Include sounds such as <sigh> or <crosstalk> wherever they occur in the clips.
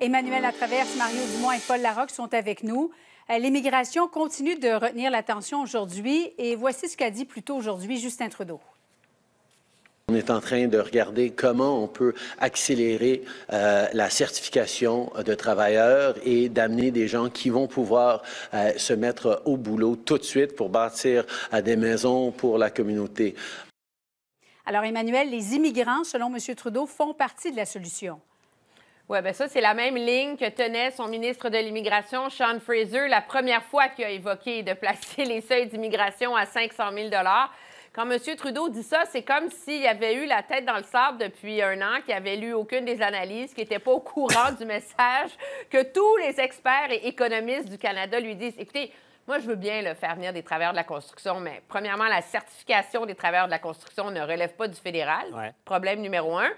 Emmanuel Latraverse, Mario Dumont et Paul Larocque sont avec nous. Euh, l'immigration continue de retenir l'attention aujourd'hui et voici ce qu'a dit plus tôt aujourd'hui Justin Trudeau. On est en train de regarder comment on peut accélérer euh, la certification de travailleurs et d'amener des gens qui vont pouvoir euh, se mettre au boulot tout de suite pour bâtir des maisons pour la communauté. Alors, Emmanuel, les immigrants, selon M. Trudeau, font partie de la solution. Oui, bien ça, c'est la même ligne que tenait son ministre de l'Immigration, Sean Fraser, la première fois qu'il a évoqué de placer les seuils d'immigration à 500 000 quand M. Trudeau dit ça, c'est comme s'il avait eu la tête dans le sable depuis un an, qu'il n'avait lu aucune des analyses, qu'il n'était pas au courant du message que tous les experts et économistes du Canada lui disent. Écoutez, moi, je veux bien le faire venir des travailleurs de la construction, mais premièrement, la certification des travailleurs de la construction ne relève pas du fédéral. Problème numéro un.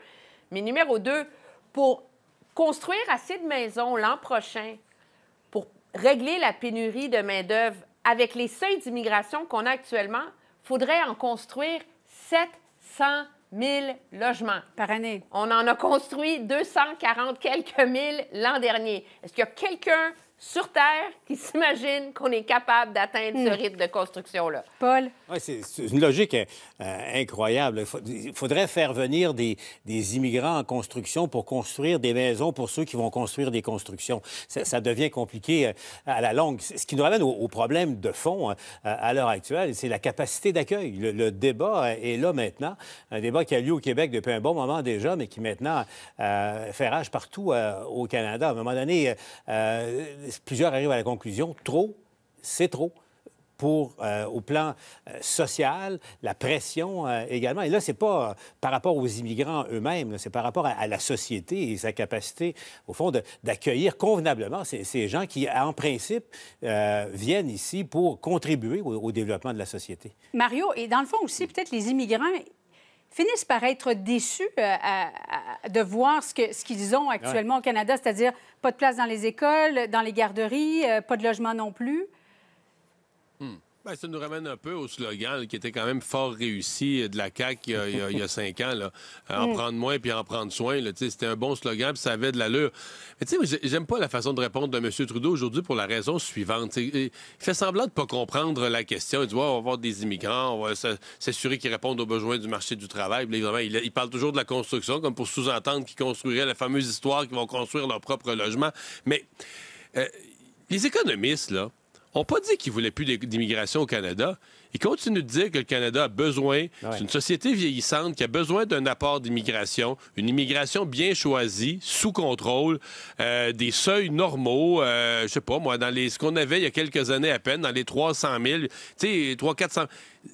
Mais numéro deux, pour construire assez de maisons l'an prochain pour régler la pénurie de main-d'œuvre avec les seuils d'immigration qu'on a actuellement, il faudrait en construire 700 000 logements. Par année. On en a construit 240 quelques mille l'an dernier. Est-ce qu'il y a quelqu'un sur Terre qui s'imagine qu'on est capable d'atteindre ce hmm. rythme de construction-là. Paul? Oui, c'est une logique euh, incroyable. Il, faudrait faire venir des, immigrants en construction pour construire des maisons pour ceux qui vont construire des constructions. Ça, devient compliqué euh, à la longue. Ce qui nous ramène au, problème de fond euh, à l'heure actuelle, c'est la capacité d'accueil. Le, débat est là maintenant. Un débat qui a lieu au Québec depuis un bon moment déjà, mais qui maintenant fait rage partout au Canada. À un moment donné, plusieurs arrivent à la conclusion, trop, c'est trop pour, euh, au plan euh, social, la pression euh, également. Et là, c'est pas par rapport aux immigrants eux-mêmes, c'est par rapport à, la société et sa capacité, au fond, d'accueillir convenablement ces, gens qui, en principe, viennent ici pour contribuer au, au, développement de la société. Mario, et dans le fond aussi, peut-être les immigrants finissent par être déçus euh, de voir ce qu'ils ce ont actuellement au Canada, c'est-à-dire pas de place dans les écoles, dans les garderies, euh, pas de logement non plus. Ben, ça nous ramène un peu au slogan qui était quand même fort réussi de la CAQ il y a, <laughs> cinq ans. Là. En mm. prendre moins puis en prendre soin. C'était un bon slogan puis ça avait de l'allure. Mais tu sais, j'aime pas la façon de répondre de M. Trudeau aujourd'hui pour la raison suivante. il fait semblant de pas comprendre la question. Il dit on va avoir des immigrants, on va s'assurer qu'ils répondent aux besoins du marché du travail. il, parle toujours de la construction comme pour sous-entendre qu'ils construiraient la fameuse histoire qu'ils vont construire leur propre logement. Mais euh, les économistes, là, n'ont pas dit qu'ils voulaient plus d'immigration au Canada. Ils continuent de dire que le Canada a besoin, c'est une société vieillissante qui a besoin d'un apport d'immigration, une immigration bien choisie, sous contrôle, euh, des seuils normaux, euh, je sais pas moi, dans les, ce qu'on avait il y a quelques années à peine, dans les 300 000, tu sais, 300 400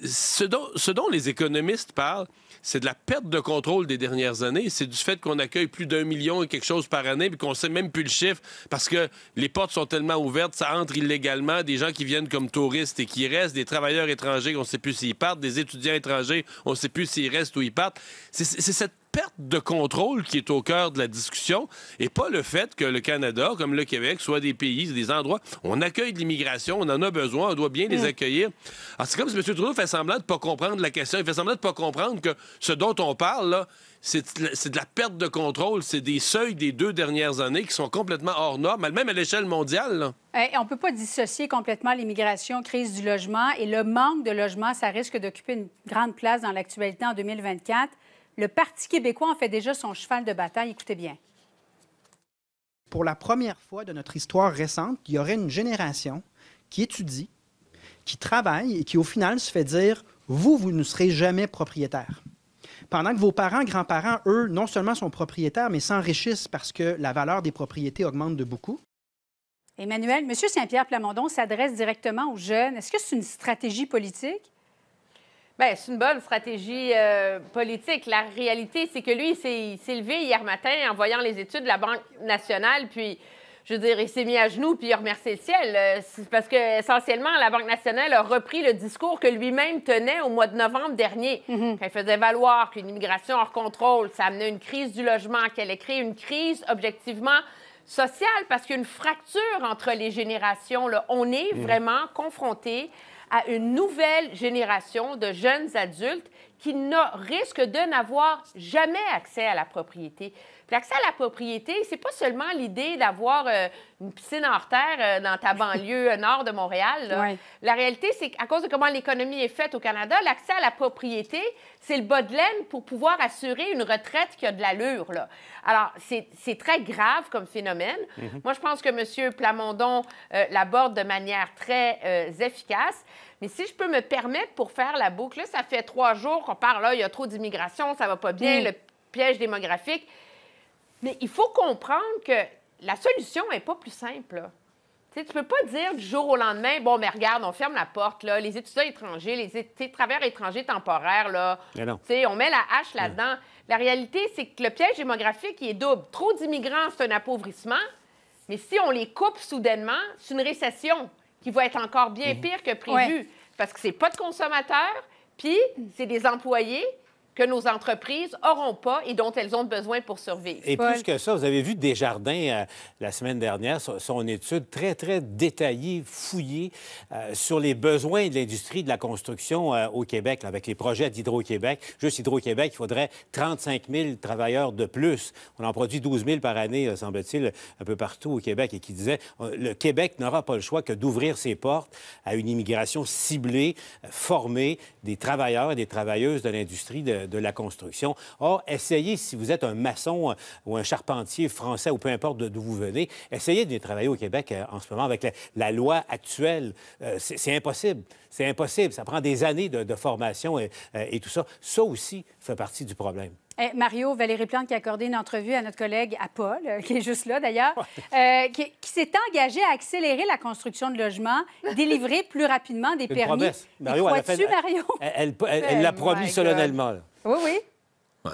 ce dont, les économistes parlent, c'est de la perte de contrôle des dernières années. C'est du fait qu'on accueille plus d'un million et quelque chose par année, puis qu'on sait même plus le chiffre, parce que les portes sont tellement ouvertes, ça entre illégalement, des gens qui viennent comme touristes et qui restent, des travailleurs étrangers, on ne sait plus s'ils partent, des étudiants étrangers, on ne sait plus s'ils restent ou ils partent. C'est cette perte de contrôle qui est au cœur de la discussion et pas le fait que le Canada, comme le Québec, soit des pays, des endroits où on accueille de l'immigration, on en a besoin, on doit bien les mm. accueillir. Alors, c'est comme si M. Trudeau fait semblant de ne pas comprendre la question. Il fait semblant de ne pas comprendre que ce dont on parle, là, c'est de la perte de contrôle. C'est des seuils des deux dernières années qui sont complètement hors normes, même à l'échelle mondiale. on ne peut pas dissocier complètement l'immigration, crise du logement et le manque de logement, ça risque d'occuper une grande place dans l'actualité en 2024. Le Parti québécois en fait déjà son cheval de bataille. Écoutez bien. Pour la première fois de notre histoire récente, il y aurait une génération qui étudie, qui travaille et qui, au final, se fait dire Vous, vous ne serez jamais propriétaire. Pendant que vos parents, grands-parents, eux, non seulement sont propriétaires, mais s'enrichissent parce que la valeur des propriétés augmente de beaucoup. Emmanuel, M. Saint-Pierre Plamondon s'adresse directement aux jeunes. Est-ce que c'est une stratégie politique? Bien, c'est une bonne stratégie euh, politique. La réalité, c'est que lui, il s'est levé hier matin en voyant les études de la Banque nationale, puis, je veux dire, il s'est mis à genoux, puis il a remercié le ciel. Euh, parce que, essentiellement, la Banque nationale a repris le discours que lui-même tenait au mois de novembre dernier, quand il faisait valoir qu'une immigration hors contrôle, ça amenait une crise du logement, qu'elle ait créé une crise objectivement sociale, parce qu'il y a une fracture entre les générations. Là. On est mm. vraiment confronté à une nouvelle génération de jeunes adultes qui ne risquent de n'avoir jamais accès à la propriété. Puis l'accès à la propriété, c'est pas seulement l'idée d'avoir euh, une piscine hors terre euh, dans ta banlieue euh, nord de Montréal. là. Ouais. La réalité, c'est qu'à cause de comment l'économie est faite au Canada, l'accès à la propriété, c'est le bas de laine pour pouvoir assurer une retraite qui a de l'allure. là. Alors, c'est très grave comme phénomène. Moi, je pense que M. Plamondon euh, l'aborde de manière très euh, efficace. Mais si je peux me permettre pour faire la boucle, là, ça fait trois jours qu'on parle, là, il y a trop d'immigration, ça va pas bien, Mm. le piège démographique. Mais il faut comprendre que la solution n'est pas plus simple. là. Tu ne peux pas dire du jour au lendemain, bon, mais regarde, on ferme la porte, là, les étudiants étrangers, les travailleurs étrangers temporaires, là, on met la hache là-dedans. La réalité, c'est que le piège démographique, il est double. Trop d'immigrants, c'est un appauvrissement, mais si on les coupe soudainement, c'est une récession qui va être encore bien pire que prévu. Ouais. Parce que c'est pas de consommateurs, puis c'est des employés que nos entreprises n'auront pas et dont elles ont besoin pour survivre. Et Paul. plus que ça, vous avez vu Desjardins euh, la semaine dernière, son, son étude très, très détaillée, fouillée euh, sur les besoins de l'industrie de la construction euh, au Québec, là, avec les projets d'Hydro-Québec. Juste Hydro-Québec, il faudrait 35 000 travailleurs de plus. On en produit 12 000 par année, semble-t-il, un peu partout au Québec, et qui disait euh, le Québec n'aura pas le choix que d'ouvrir ses portes à une immigration ciblée, formée, des travailleurs et des travailleuses de l'industrie de, de la construction. Or, essayez, si vous êtes un maçon euh, ou un charpentier français ou peu importe d'où vous venez, essayez de travailler au Québec euh, en ce moment avec la, la loi actuelle. Euh, c'est impossible. C'est impossible. Ça prend des années de, de formation et, et tout ça. Ça aussi fait partie du problème. Eh, Mario, Valérie Plante qui a accordé une entrevue à notre collègue à Paul, euh, qui est juste là d'ailleurs, euh, qui, qui s'est engagé à accélérer la construction de logements, <laughs> délivrer plus rapidement des Une permis. promesse. Mario, elle a fait- Mario? Elle, elle- elle- elle l'a Oh promis solennellement. là. Oui, oui.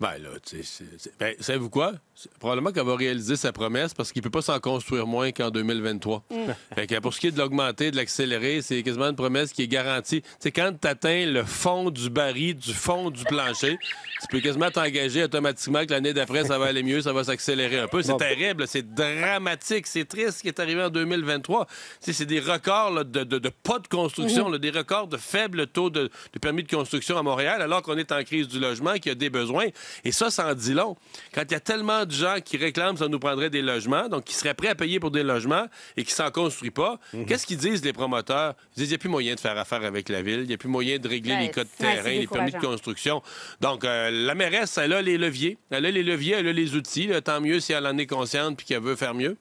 Ben là, tu sais, ben, savez-vous quoi? C'est- Probablement qu'elle va réaliser sa promesse parce qu'il ne peut pas s'en construire moins qu'en 2023. <laughs> Fait que pour ce qui est de l'augmenter, de l'accélérer, c'est quasiment une promesse qui est garantie. Tu sais, quand tu atteins le fond du baril, du fond du plancher, <laughs> tu peux quasiment t'engager automatiquement que l'année d'après, ça va aller mieux, ça va s'accélérer un peu. C'est Bon. terrible, c'est dramatique, c'est triste ce qui est arrivé en 2023. Tu sais, c'est des records là, de, de- de pas de construction, là, des records de faible taux de, de permis de construction à Montréal, alors qu'on est en crise du logement, qu'il y a des besoins. Et ça, ça en dit long. Quand il y a tellement de gens qui réclament ça nous prendrait des logements, donc qui seraient prêts à payer pour des logements et qui s'en construisent pas, qu'est-ce qu'ils disent les promoteurs? Ils disent qu'il n'y a plus moyen de faire affaire avec la ville, il n'y a plus moyen de régler Ouais, les codes de terrain, les permis de construction. Donc, euh, la mairesse, elle a les leviers. Elle a les leviers, elle a les outils. là. tant mieux si elle en est consciente puis qu'elle veut faire mieux.